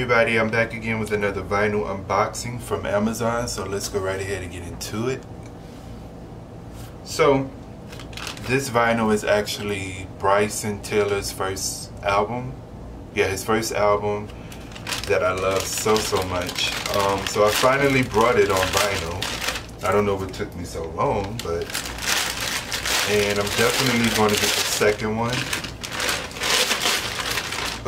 everybody, I'm back again with another vinyl unboxing from Amazon, so let's go right ahead and get into it. So, this vinyl is actually Bryson Taylor's first album. Yeah, his first album that I love so, so much. Um, so I finally brought it on vinyl. I don't know what took me so long, but... And I'm definitely going to get the second one.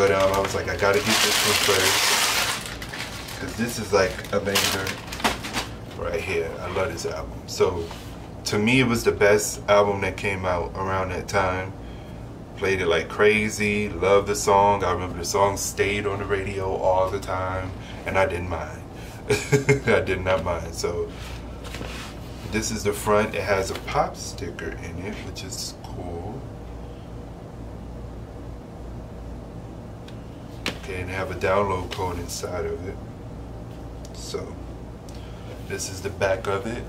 But um, I was like, I gotta get this one first. Because this is like a banger right here. I love this album. So to me, it was the best album that came out around that time. Played it like crazy. Loved the song. I remember the song stayed on the radio all the time. And I didn't mind. I did not mind. So this is the front. It has a pop sticker in it, which is cool. And have a download code inside of it. So, this is the back of it.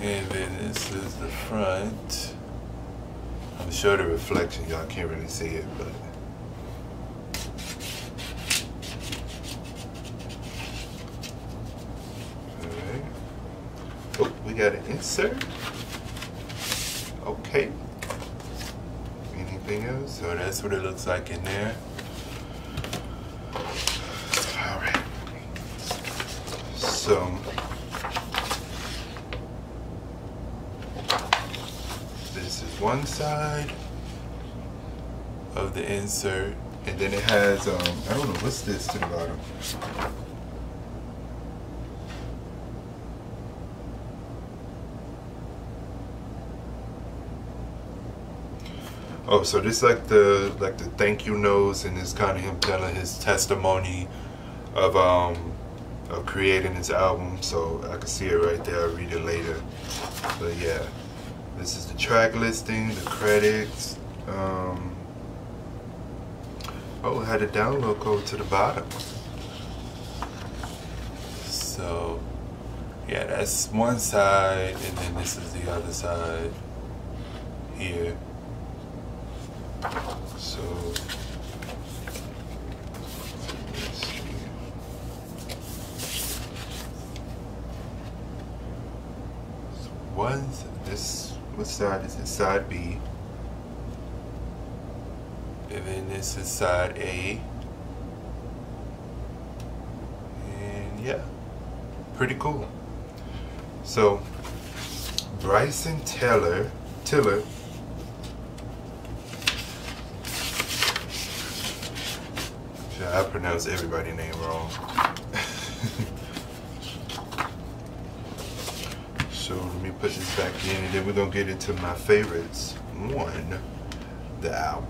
And then this is the front. I'm sure the reflection, y'all can't really see it, but Alright. Oh, we got an insert. Okay So that's what it looks like in there. All right. So this is one side of the insert, and then it has um, I don't know what's this to the bottom. Oh, so this like the like the thank you notes, and it's kind of him telling his testimony of um of creating his album. So I can see it right there. I'll read it later. But yeah, this is the track listing, the credits. Um, oh, it had a download code to the bottom. So yeah, that's one side, and then this is the other side here. So one this what side is it? Side B. And then this is side A. And yeah, pretty cool. So Bryson Taylor Tiller I pronounce everybody's name wrong. so let me put this back in and then we're gonna get into my favorites. One, the album.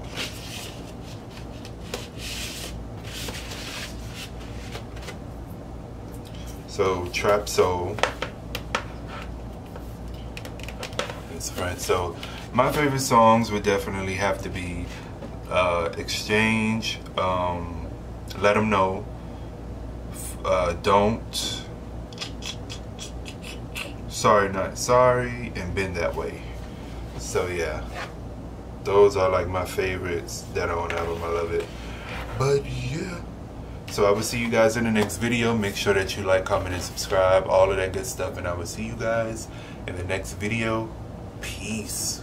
So Trap Soul. That's right. So my favorite songs would definitely have to be uh, Exchange, um, let them know. Uh, don't. Sorry, not sorry, and been that way. So yeah, those are like my favorites that are on album. I love it. But yeah. So I will see you guys in the next video. Make sure that you like, comment, and subscribe. All of that good stuff. And I will see you guys in the next video. Peace.